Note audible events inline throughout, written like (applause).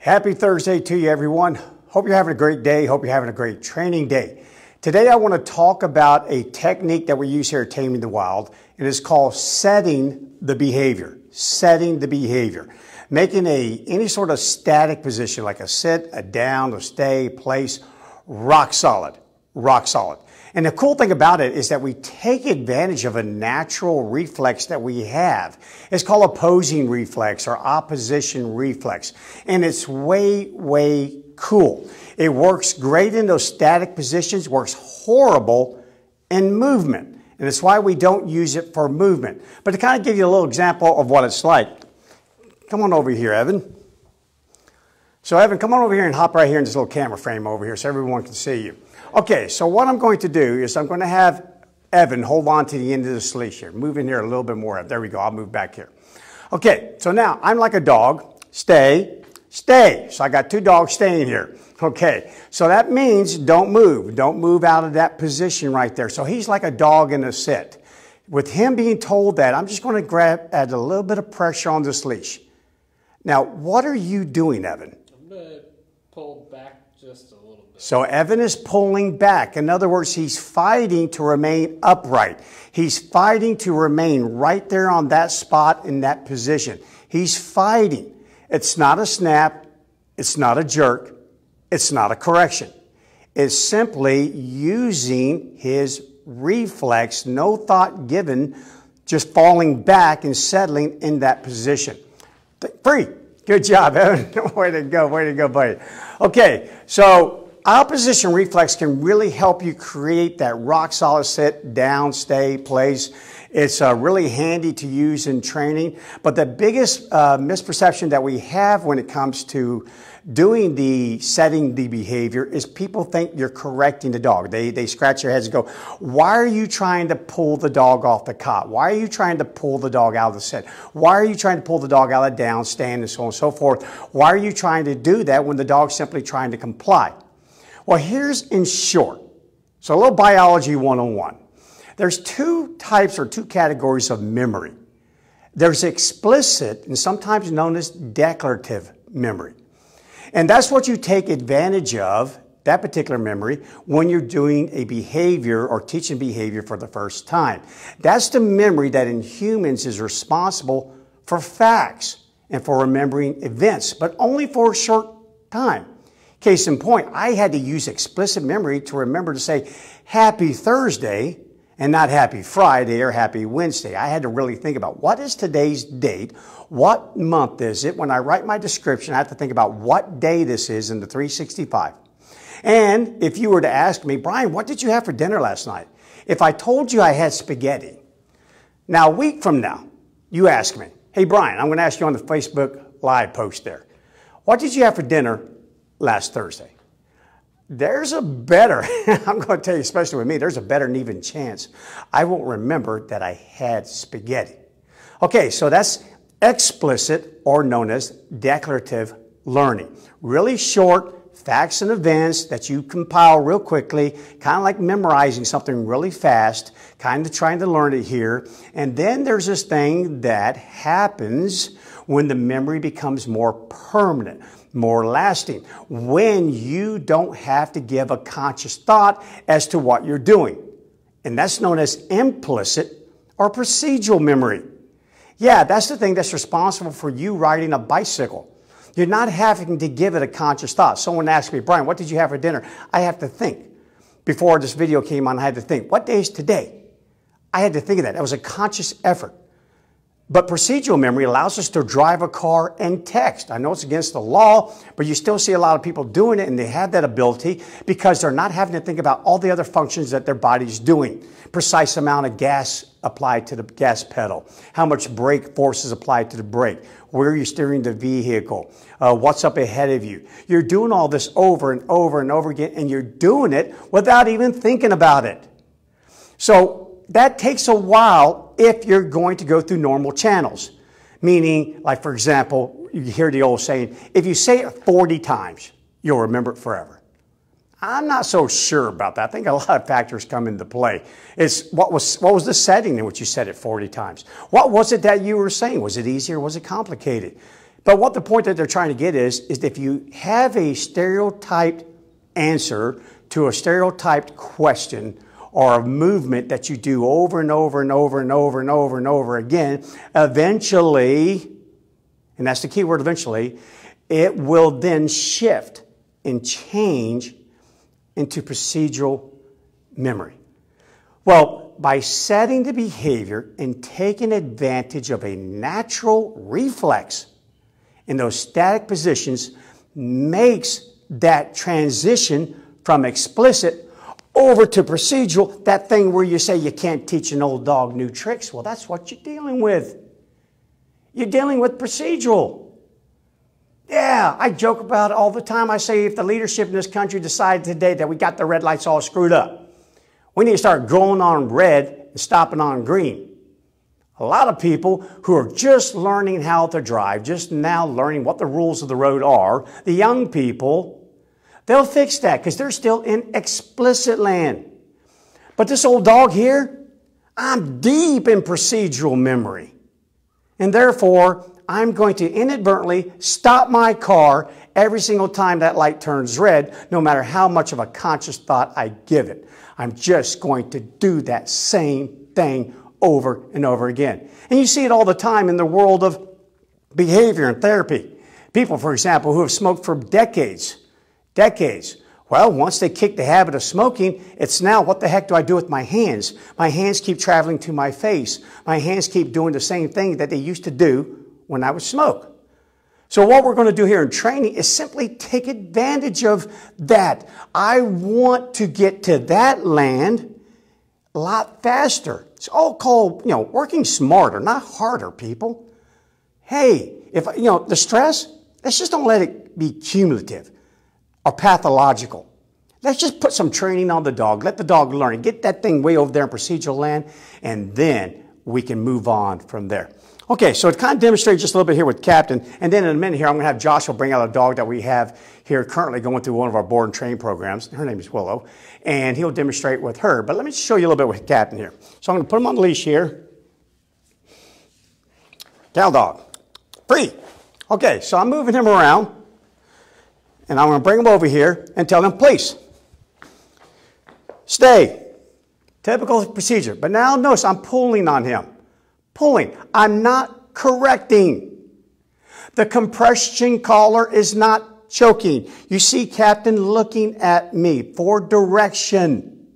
Happy Thursday to you, everyone. Hope you're having a great day. Hope you're having a great training day. Today, I want to talk about a technique that we use here at Taming the Wild. It is called setting the behavior. Setting the behavior. Making a any sort of static position like a sit, a down, a stay, place, rock solid. Rock solid. And the cool thing about it is that we take advantage of a natural reflex that we have. It's called opposing reflex or opposition reflex. And it's way, way cool. It works great in those static positions, works horrible in movement. And it's why we don't use it for movement. But to kind of give you a little example of what it's like, come on over here, Evan. So Evan, come on over here and hop right here in this little camera frame over here so everyone can see you. Okay, so what I'm going to do is I'm going to have Evan hold on to the end of the leash here. Move in here a little bit more. There we go. I'll move back here. Okay, so now I'm like a dog. Stay, stay. So I got two dogs staying here. Okay, so that means don't move. Don't move out of that position right there. So he's like a dog in a sit. With him being told that, I'm just going to grab, add a little bit of pressure on this leash. Now, what are you doing, Evan? I'm going to pull back just a little bit. So Evan is pulling back. In other words, he's fighting to remain upright. He's fighting to remain right there on that spot in that position. He's fighting. It's not a snap. It's not a jerk. It's not a correction. It's simply using his reflex, no thought given, just falling back and settling in that position. Free. Good job, Evan. (laughs) way to go, way to go, buddy. Okay, so opposition reflex can really help you create that rock solid sit, down, stay, place. It's uh, really handy to use in training. But the biggest uh, misperception that we have when it comes to doing the setting the behavior is people think you're correcting the dog. They, they scratch their heads and go, why are you trying to pull the dog off the cot? Why are you trying to pull the dog out of the set? Why are you trying to pull the dog out of the down, stand, and so on and so forth? Why are you trying to do that when the dog's simply trying to comply? Well, here's in short. So a little biology 101. There's two types or two categories of memory. There's explicit and sometimes known as declarative memory. And that's what you take advantage of, that particular memory, when you're doing a behavior or teaching behavior for the first time. That's the memory that in humans is responsible for facts and for remembering events, but only for a short time. Case in point, I had to use explicit memory to remember to say happy Thursday and not happy Friday or happy Wednesday. I had to really think about what is today's date? What month is it? When I write my description, I have to think about what day this is in the 365. And if you were to ask me, Bryan, what did you have for dinner last night? If I told you I had spaghetti, now a week from now, you ask me, hey, Bryan, I'm going to ask you on the Facebook live post there, what did you have for dinner last Thursday? There's a better, (laughs) I'm going to tell you, especially with me, there's a better than even chance I won't remember that I had spaghetti. Okay, so that's explicit or known as declarative learning. Really short facts and events that you compile real quickly, kind of like memorizing something really fast, kind of trying to learn it here. And then there's this thing that happens when the memory becomes more permanent more lasting when you don't have to give a conscious thought as to what you're doing. And that's known as implicit or procedural memory. Yeah, that's the thing that's responsible for you riding a bicycle. You're not having to give it a conscious thought. Someone asked me, Bryan, what did you have for dinner? I have to think. Before this video came on, I had to think, what day is today? I had to think of that. That was a conscious effort. But procedural memory allows us to drive a car and text. I know it's against the law, but you still see a lot of people doing it and they have that ability because they're not having to think about all the other functions that their body's doing. Precise amount of gas applied to the gas pedal, how much brake force is applied to the brake, where are you're steering the vehicle, uh, what's up ahead of you. You're doing all this over and over and over again, and you're doing it without even thinking about it. So that takes a while if you're going to go through normal channels. Meaning, like for example, you hear the old saying, if you say it 40 times, you'll remember it forever. I'm not so sure about that. I think a lot of factors come into play. It's what was, what was the setting in which you said it 40 times? What was it that you were saying? Was it easy or was it complicated? But what the point that they're trying to get is, is if you have a stereotyped answer to a stereotyped question or a movement that you do over and over and over and over and over and over again, eventually, and that's the key word eventually, it will then shift and change into procedural memory. Well, by setting the behavior and taking advantage of a natural reflex in those static positions makes that transition from explicit over to procedural, that thing where you say you can't teach an old dog new tricks. Well, that's what you're dealing with. You're dealing with procedural. Yeah, I joke about it all the time. I say if the leadership in this country decided today that we got the red lights all screwed up, we need to start going on red and stopping on green. A lot of people who are just learning how to drive, just now learning what the rules of the road are, the young people, they'll fix that because they're still in explicit land. But this old dog here, I'm deep in procedural memory. And therefore, I'm going to inadvertently stop my car every single time that light turns red, no matter how much of a conscious thought I give it. I'm just going to do that same thing over and over again. And you see it all the time in the world of behavior and therapy. People, for example, who have smoked for decades, decades. Well, once they kick the habit of smoking, it's now what the heck do I do with my hands? My hands keep traveling to my face. My hands keep doing the same thing that they used to do when I would smoke. So what we're going to do here in training is simply take advantage of that. I want to get to that land a lot faster. It's all called, you know, working smarter, not harder, people. Hey, if, you know, the stress, let's just don't let it be cumulative or pathological. Let's just put some training on the dog. Let the dog learn. Get that thing way over there in procedural land, and then we can move on from there. Okay, so it kind of demonstrates just a little bit here with Captain, and then in a minute here, I'm going to have Joshua bring out a dog that we have here currently going through one of our board and train programs. Her name is Willow, and he'll demonstrate with her. But let me just show you a little bit with Captain here. So I'm going to put him on the leash here. Cow dog, free. Okay, so I'm moving him around, and I'm going to bring him over here and tell him, please, stay. Typical procedure. But now notice I'm pulling on him pulling. I'm not correcting. The compression collar is not choking. You see Captain looking at me for direction.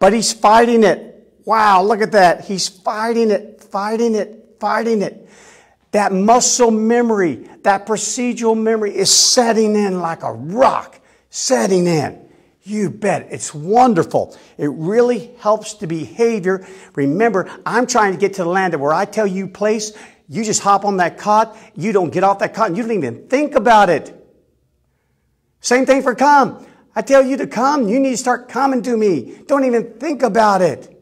But he's fighting it. Wow, look at that. He's fighting it, fighting it, fighting it. That muscle memory, that procedural memory is setting in like a rock, setting in. You bet. It's wonderful. It really helps the behavior. Remember, I'm trying to get to the land where I tell you place, you just hop on that cot, you don't get off that cot, and you don't even think about it. Same thing for come. I tell you to come, you need to start coming to me. Don't even think about it.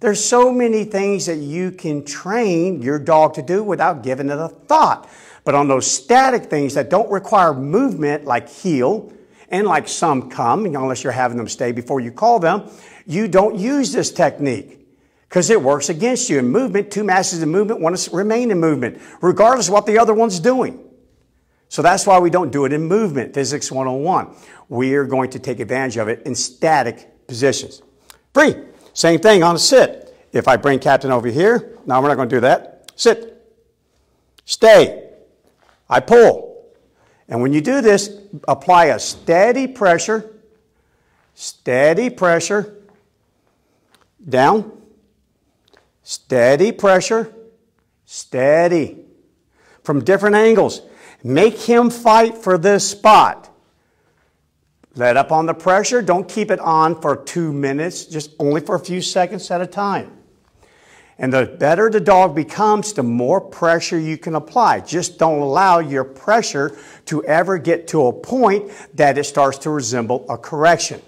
There's so many things that you can train your dog to do without giving it a thought. But on those static things that don't require movement, like heel, and like some come, unless you're having them stay before you call them, you don't use this technique because it works against you. In movement, two masses in movement want to remain in movement, regardless of what the other one's doing. So that's why we don't do it in movement, Physics 101. We are going to take advantage of it in static positions. Free, same thing on a sit. If I bring captain over here, now we're not going to do that. Sit. Stay. I pull. And when you do this, apply a steady pressure, steady pressure, down, steady pressure, steady, from different angles. Make him fight for this spot. Let up on the pressure. Don't keep it on for two minutes, just only for a few seconds at a time. And the better the dog becomes, the more pressure you can apply. Just don't allow your pressure to ever get to a point that it starts to resemble a correction.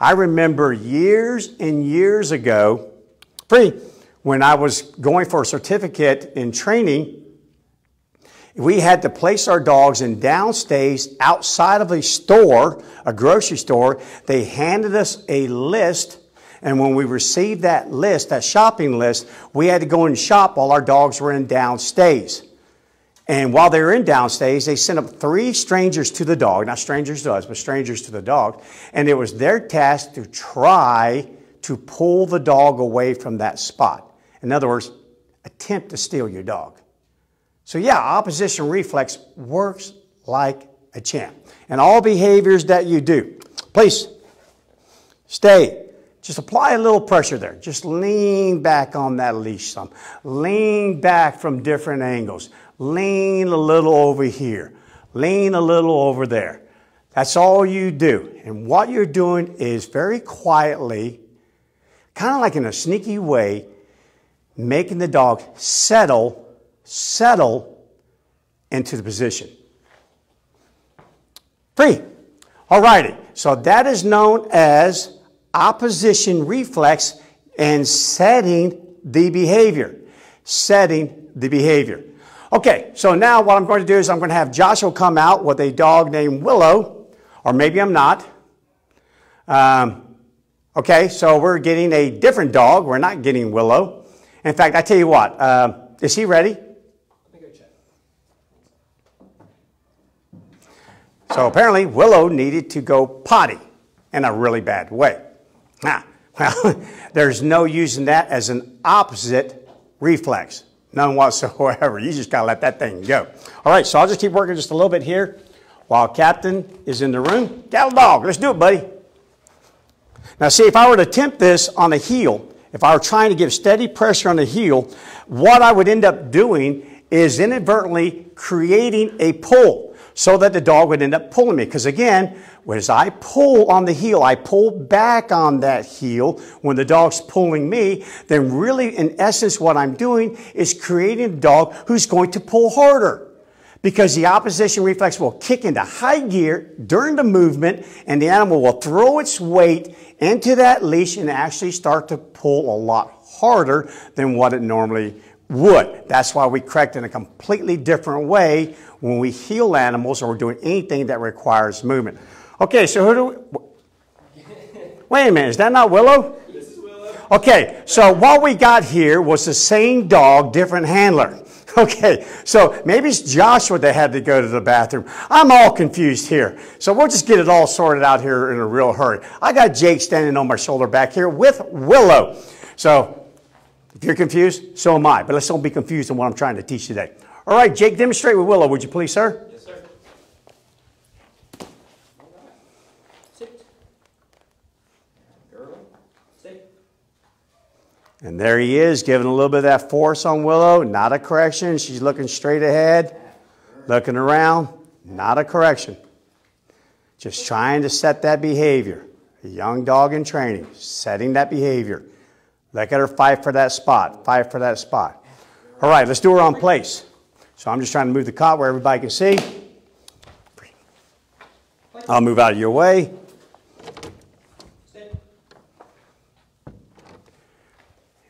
I remember years and years ago, free, when I was going for a certificate in training, we had to place our dogs in downstays outside of a store, a grocery store. They handed us a list and when we received that list, that shopping list, we had to go and shop while our dogs were in downstays. And while they were in downstays, they sent up three strangers to the dog, not strangers to us, but strangers to the dog. And it was their task to try to pull the dog away from that spot. In other words, attempt to steal your dog. So, yeah, opposition reflex works like a champ. And all behaviors that you do, please stay. Just apply a little pressure there. Just lean back on that leash some. Lean back from different angles. Lean a little over here. Lean a little over there. That's all you do. And what you're doing is very quietly, kind of like in a sneaky way, making the dog settle, settle into the position. Free. All righty. So that is known as opposition reflex and setting the behavior. Setting the behavior. Okay, so now what I'm going to do is I'm going to have Joshua come out with a dog named Willow, or maybe I'm not. Um, okay, so we're getting a different dog. We're not getting Willow. In fact, I tell you what, uh, is he ready? So apparently, Willow needed to go potty in a really bad way. Now, (laughs) well, there's no using that as an opposite reflex. None whatsoever. You just got to let that thing go. All right, so I'll just keep working just a little bit here while Captain is in the room. A dog. Let's do it, buddy. Now, see, if I were to attempt this on the heel, if I were trying to give steady pressure on the heel, what I would end up doing is inadvertently creating a pull so that the dog would end up pulling me. Because again, as I pull on the heel, I pull back on that heel when the dog's pulling me, then really, in essence, what I'm doing is creating a dog who's going to pull harder. Because the opposition reflex will kick into high gear during the movement and the animal will throw its weight into that leash and actually start to pull a lot harder than what it normally would. That's why we correct in a completely different way when we heel animals or we're doing anything that requires movement. Okay, so who do we, wait a minute, is that not Willow? This is Willow. Okay, so what we got here was the same dog, different handler. (laughs) Okay, so maybe it's Joshua that had to go to the bathroom. I'm all confused here. So we'll just get it all sorted out here in a real hurry. I got Jake standing on my shoulder back here with Willow. So if you're confused, so am I. But let's don't be confused on what I'm trying to teach today. All right, Jake, demonstrate with Willow, would you please, sir? Yes, sir. Sit. Girl. Sit. And there he is, giving a little bit of that force on Willow. Not a correction. She's looking straight ahead, looking around. Not a correction. Just trying to set that behavior. A young dog in training, setting that behavior. Look at her fight for that spot, fight for that spot. All right, let's do her on place. So I'm just trying to move the cot where everybody can see. I'll move out of your way.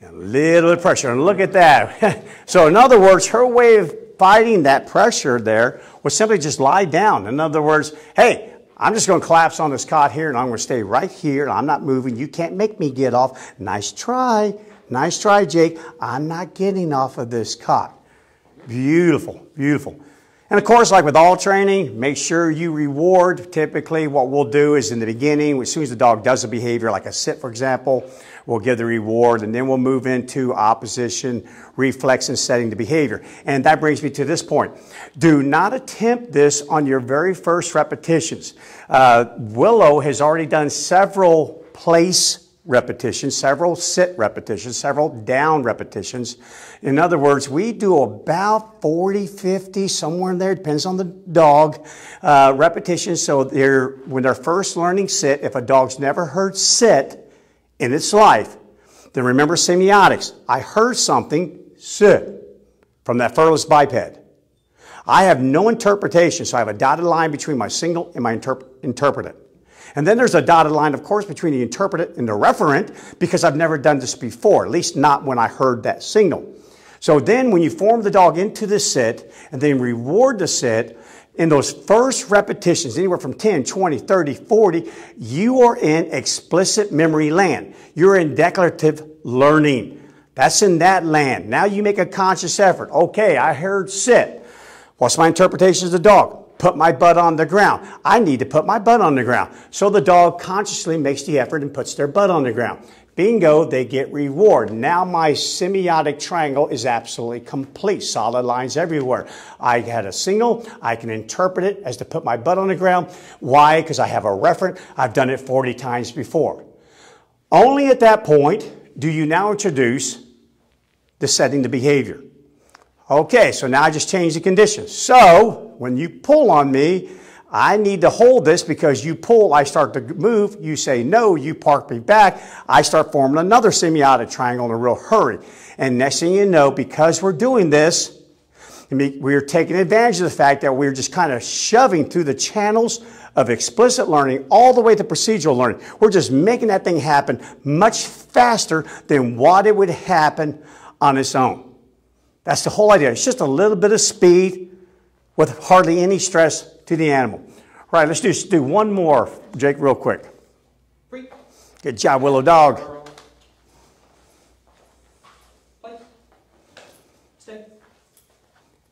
A little bit of pressure. And look at that. (laughs) so, in other words, her way of fighting that pressure there was simply just lie down. In other words, hey, I'm just going to collapse on this cot here and I'm going to stay right here. I'm not moving. You can't make me get off. Nice try. Nice try, Jake. I'm not getting off of this cot. Beautiful, beautiful. And of course, like with all training, make sure you reward. Typically, what we'll do is in the beginning, as soon as the dog does a behavior, like a sit, for example, we'll give the reward, and then we'll move into opposition, reflex, and setting the behavior. And that brings me to this point. Do not attempt this on your very first repetitions. Uh, Willow has already done several place repetitions, several sit repetitions, several down repetitions. In other words, we do about 40, 50, somewhere in there, depends on the dog, uh, repetitions. So they're, when they're first learning sit, if a dog's never heard sit in its life, then remember semiotics. I heard something, sit, from that furless biped. I have no interpretation, so I have a dotted line between my signal and my interp- interpretant. And then there's a dotted line, of course, between the interpretant and the referent because I've never done this before, at least not when I heard that signal. So then when you form the dog into the sit and then reward the sit, in those first repetitions, anywhere from 10, 20, 30, 40, you are in explicit memory land. You're in declarative learning. That's in that land. Now you make a conscious effort. Okay, I heard sit. What's my interpretation of the dog? Put my butt on the ground. I need to put my butt on the ground. So the dog consciously makes the effort and puts their butt on the ground. Bingo, they get reward. Now my semiotic triangle is absolutely complete. Solid lines everywhere. I had a signal. I can interpret it as to put my butt on the ground. Why? Because I have a referent. I've done it 40 times before. Only at that point do you now introduce the setting the behavior. Okay, so now I just change the conditions. So when you pull on me, I need to hold this because you pull, I start to move, you say no, you park me back, I start forming another semiotic triangle in a real hurry. And next thing you know, because we're doing this, we're taking advantage of the fact that we're just kind of shoving through the channels of explicit learning all the way to procedural learning. We're just making that thing happen much faster than what it would happen on its own. That's the whole idea. It's just a little bit of speed with hardly any stress to the animal. All right, let's just do one more, Jake, real quick. Good job, Willow Dog.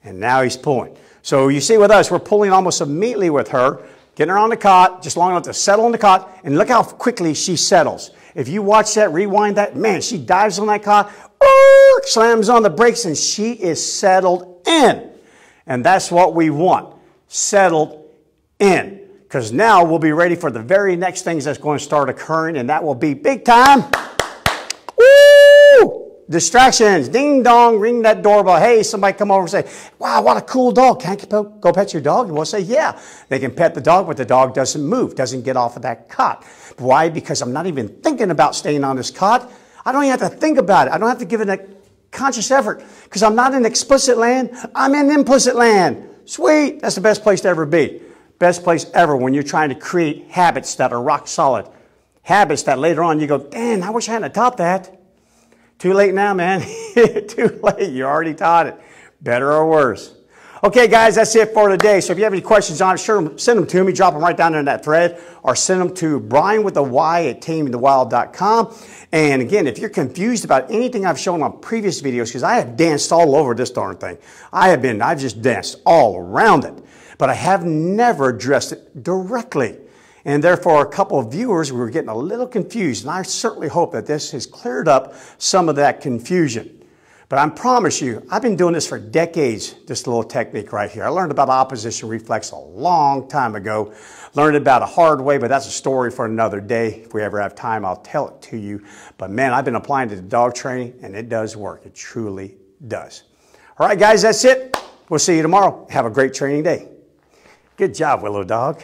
And now he's pulling. So you see with us, we're pulling almost immediately with her, getting her on the cot, just long enough to settle on the cot, and look how quickly she settles. If you watch that, rewind that, man, she dives on that cot, slams on the brakes, and she is settled in. And that's what we want settled in. Because now we'll be ready for the very next things that's going to start occurring, and that will be big time. Distractions, ding dong, ring that doorbell. Hey, somebody come over and say, wow, what a cool dog. Can I go pet your dog? And we'll say, yeah. They can pet the dog, but the dog doesn't move, doesn't get off of that cot. Why? Because I'm not even thinking about staying on this cot. I don't even have to think about it. I don't have to give it a conscious effort because I'm not in explicit land. I'm in implicit land. Sweet. That's the best place to ever be. Best place ever when you're trying to create habits that are rock solid. Habits that later on you go, damn, I wish I hadn't taught that. Too late now, man. (laughs) Too late. You already taught it. Better or worse. Okay, guys, that's it for today. So if you have any questions on it, sure, send them to me. Drop them right down there in that thread or send them to Bryan with a Y at tamingthewild.com. And again, if you're confused about anything I've shown on previous videos, because I have danced all over this darn thing. I have been, I've just danced all around it. But I have never addressed it directly. And therefore, a couple of viewers were getting a little confused. And I certainly hope that this has cleared up some of that confusion. But I promise you, I've been doing this for decades, this little technique right here. I learned about opposition reflex a long time ago. Learned about a hard way, but that's a story for another day. If we ever have time, I'll tell it to you. But man, I've been applying it to dog training, and it does work. It truly does. All right, guys, that's it. We'll see you tomorrow. Have a great training day. Good job, Willow Dog.